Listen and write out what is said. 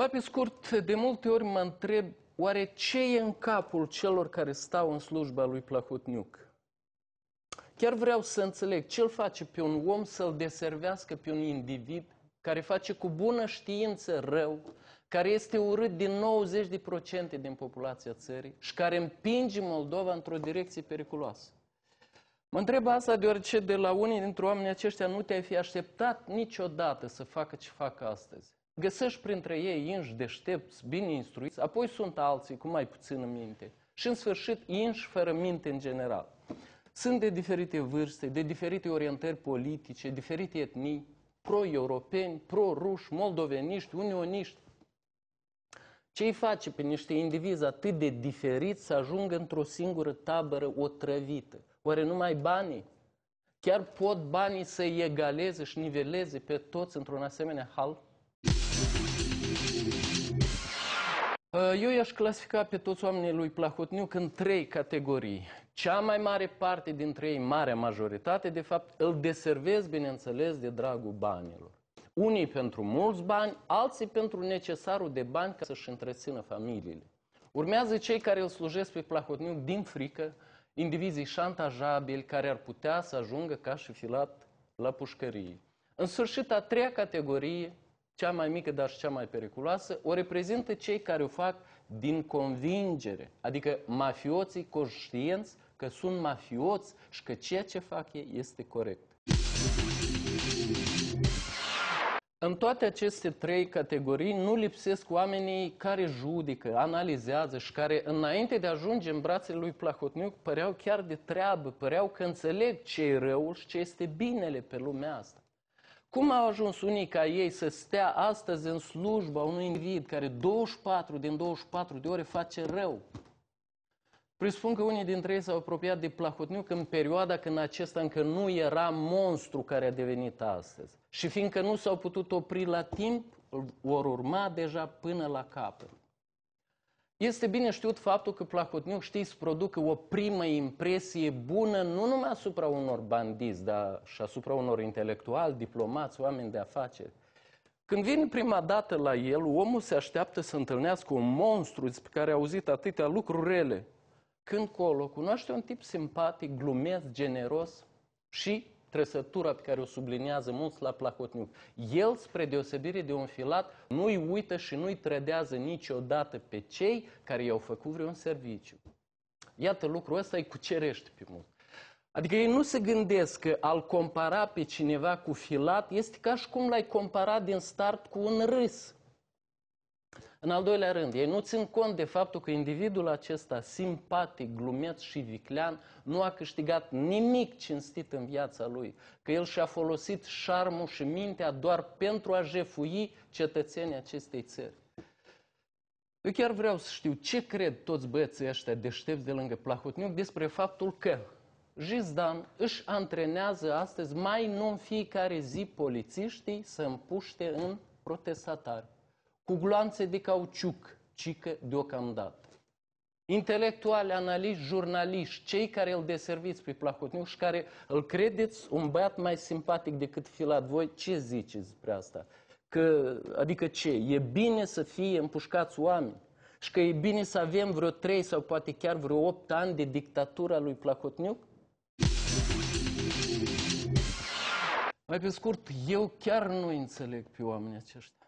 Mai pe scurt, de multe ori mă întreb, oare ce e în capul celor care stau în slujba lui Plahotniuc? Chiar vreau să înțeleg ce îl face pe un om să-l deservească pe un individ care face cu bună știință rău, care este urât din 90% din populația țării și care împinge Moldova într-o direcție periculoasă. Mă întreb asta deoarece de la unii dintre oamenii aceștia nu te-ai fi așteptat niciodată să facă ce fac astăzi. Găsești printre ei inși deștepți, bine instruiți, apoi sunt alții cu mai puțină minte și în sfârșit inși fără minte în general. Sunt de diferite vârste, de diferite orientări politice, diferite etnii, pro-europeni, pro-ruși, moldoveniști, unioniști. Ce îi face pe niște indivizi atât de diferiți să ajungă într-o singură tabără otrăvită? Oare numai banii? Chiar pot banii să egaleze și niveleze pe toți într-un asemenea hal? Eu i-aș clasifica pe toți oamenii lui Plahotniuc în trei categorii. Cea mai mare parte dintre ei, marea majoritate, de fapt, îl deservez, bineînțeles, de dragul banilor. Unii pentru mulți bani, alții pentru necesarul de bani ca să-și întrețină familiile. Urmează cei care îl slujesc pe Plahotniuc din frică, indivizii șantajabili care ar putea să ajungă ca și filat la pușcărie. În sfârșit, a treia categorie, cea mai mică, dar și cea mai periculoasă, o reprezintă cei care o fac din convingere, adică mafioții conștienți că sunt mafioți și că ceea ce fac ei este corect. În toate aceste trei categorii nu lipsesc oamenii care judică, analizează și care, înainte de a ajunge în brațele lui Plahotniuc, păreau chiar de treabă, păreau că înțeleg ce e răul și ce este binele pe lumea asta. Cum au ajuns unii ca ei să stea astăzi în slujba unui individ care 24 din 24 de ore face rău? Presupun că unii dintre ei s-au apropiat de Plahotniuc în perioada când acesta încă nu era monstru care a devenit astăzi. Și fiindcă nu s-au putut opri la timp, vor urma deja până la capăt. Este bine știut faptul că Plahotniuc, știți, să producă o primă impresie bună nu numai asupra unor bandiți, dar și asupra unor intelectuali, diplomați, oameni de afaceri. Când vine prima dată la el, omul se așteaptă să întâlnească un monstru pe care a auzit atâtea lucruri rele. Când colo cunoaște un tip simpatic, glumesc, generos și trăsătura pe care o subliniază mulți la Plahotniuc. El, spre deosebire de un filat, nu-i uită și nu-i trădează niciodată pe cei care i-au făcut vreun serviciu. Iată, lucrul ăsta îi cucerește pe mulți. Adică ei nu se gândesc că al compara pe cineva cu filat este ca și cum l-ai compara din start cu un râs. În al doilea rând, ei nu țin cont de faptul că individul acesta, simpatic, glumeț și viclean, nu a câștigat nimic cinstit în viața lui, că el și-a folosit șarmul și mintea doar pentru a jefui cetățenii acestei țări. Eu chiar vreau să știu ce cred toți băieții ăștia deștepți de lângă Plahotniuc despre faptul că Jizdan își antrenează astăzi mai nu în fiecare zi polițiștii să împuște în protestatari cu gloanțe de cauciuc, cică deocamdată. Intelectuali, analiști, jurnaliști, cei care îl deserviți pe Plahotniuc și care îl credeți un băiat mai simpatic decât filat voi, ce ziceți despre asta? Că, adică ce? E bine să fie împușcați oameni? Și că e bine să avem vreo trei sau poate chiar vreo opt ani de dictatura lui Plahotniuc? Mai pe scurt, eu chiar nu înțeleg pe oamenii aceștia.